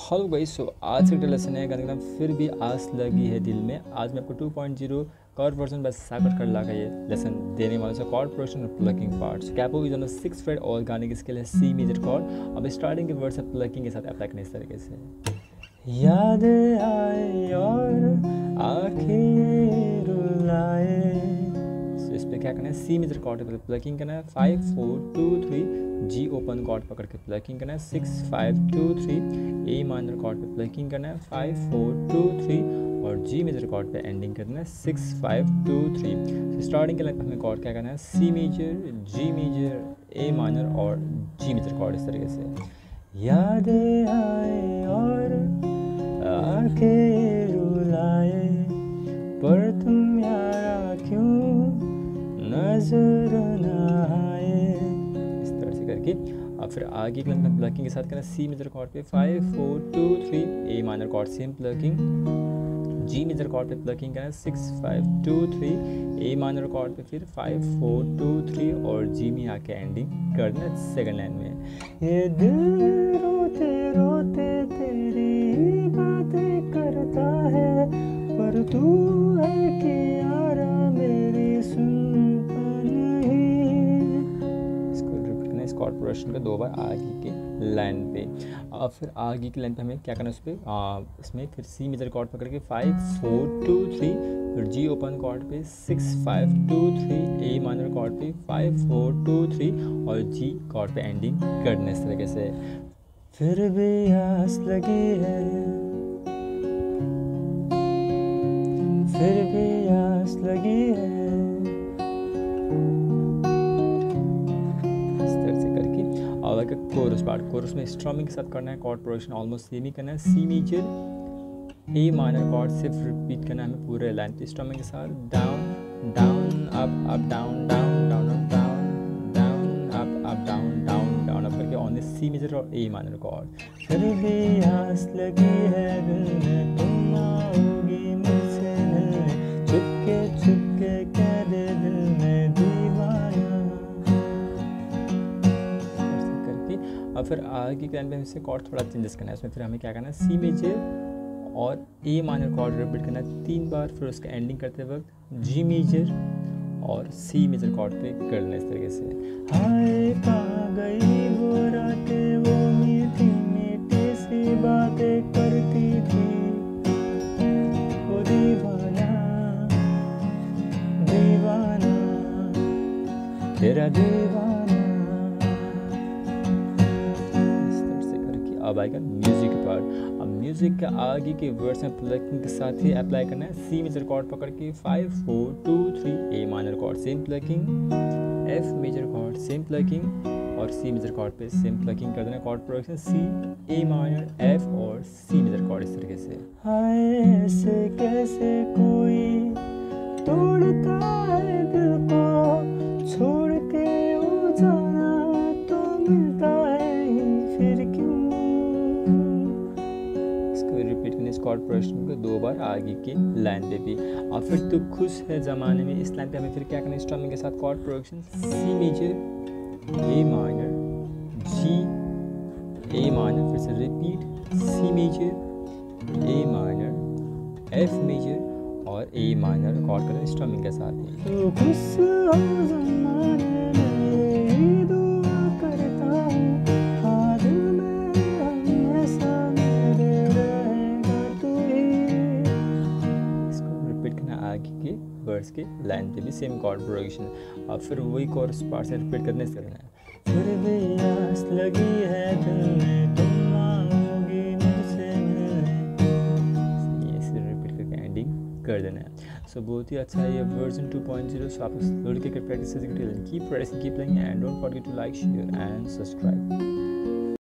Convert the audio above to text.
Hello गई सो आज का लेसन है गाने फिर भी आस लगी है दिल में। आज मैं आपको 2.0 कॉर्ड वर्जन बस साकट कर ला ये लेसन देने वाला है। कॉर्ड प्रोडक्शन और plucking parts capo is on six fret और गाने की स्केल है सी मेजर कॉर्ड अब स्टार्टिंग के वर्ड से प्लकिंग के साथ अप्लाई करने इस तरीके से। याद आए और आखिर क्या करना है? सी मेजर कॉर्ड पे प्लकिंग करना है। Five four two three G open chord पकड़ के प्लकिंग करना है। Six five two three A minor chord पे प्लकिंग करना है। फाइव फोर टू थ्री और जी मेजर कॉर्ड पे एंडिंग करना है। Six five two three starting के लिए हमें कॉर्ड क्या करना है? C major G major A minor और जी मेजर कॉर्ड इस तरीके से। याद आए और आके रुलाए, पर तुम क्यों नज़र आए। इस तरह से करके अब फिर आगे के प्लकिंग के साथ करना। सी मेजर कॉर्ड पे five four two three A minor chord same plucking G major chord पे प्लकिंग करना। Six five two three A minor chord पे फिर फाइव फोर टू थ्री और जी में आके एंडिंग कर देना सेकंड लाइन में। ये दिल रोते रोते तेरी बातें करता है, पर तू है कि कॉर्पोरेशन का दो बार आगे के लाइन पे। अब फिर आगे की लाइन पे हमें क्या करना है उस पर इसमें फिर सी मेजर कॉर्ड पकड़ के फाइव फोर टू थ्री फिर जी ओपन कॉर्ड पे six five two three A minor chord पे फाइव फोर टू थ्री और जी कॉर्ड पे एंडिंग करना इस तरीके से। फिर भी आस लगी है। फिर भी आस लगी है। कोरस पार्ट, कोरस में स्ट्रमिंग के साथ करना है कॉर्ड प्रोडक्शन ऑलमोस्ट सेम ही करना है C major A minor chord सिर्फ़ रिपीट करना है हमें पूरे लाइन पे स्ट्रमिंग के साथ down down up up down down down up down down up up down down down up करके ऑन द सी मेजर और ए माइनर कॉर्ड फिर भी आस लगी है, दिल में, तुम आओगी और फिर आगे के लाइन में इससे कॉर्ड थोड़ा चेंजेस करना है। उसमें फिर हमें क्या करना है? सी मेजर और ए माइनर कॉर्ड रिपीट करना है तीन बार, फिर उसका एंडिंग करते वक्त जी मेजर और सी मेजर कॉर्ड पे कर लेना इस तरीके से। सी तेरा दीवाना अब आएगा म्यूज़िक पार्ट अब म्यूज़िक के आगे के वर्ड्स में प्लकिंग के साथ ही अप्लाई करना है. सी मेजर कॉर्ड पकड़ के five four two three A minor chord same plucking F major chord same plucking और सी मेजर कॉर्ड पे सेम प्लकिंग कर देना chord production C A minor F और सी मेजर कॉर्ड इस तरीके से. ऐसे कैसे कोई तोड़ता प्रोडक्शन को दो बार आगे की लाइन पे भी और फिर तो खुश है ज़माने में इस लाइन पे। हमें फिर क्या करना है? स्ट्रमिंग के साथ chord production C major A minor G A minor फिर से repeat C major A minor F major और ए माइनर कॉर्ड करें स्ट्रमिंग के साथ। करना के वर्ड्स के लाइन पे भी सेम कॉर्ड प्रोग्रेशन और फिर वही कोर्स पार्ट से रिपीट करने से करना है। फिर भी आस लगी है दिल में, तुम आओगी मुझसे मिलने। ये रिपीट करके एंडिंग कर देना है। सो बहुत ही अच्छा है ये वर्जन 2.0 सो आप लोग के practice keep practicing keep playing and don't forget to like share and subscribe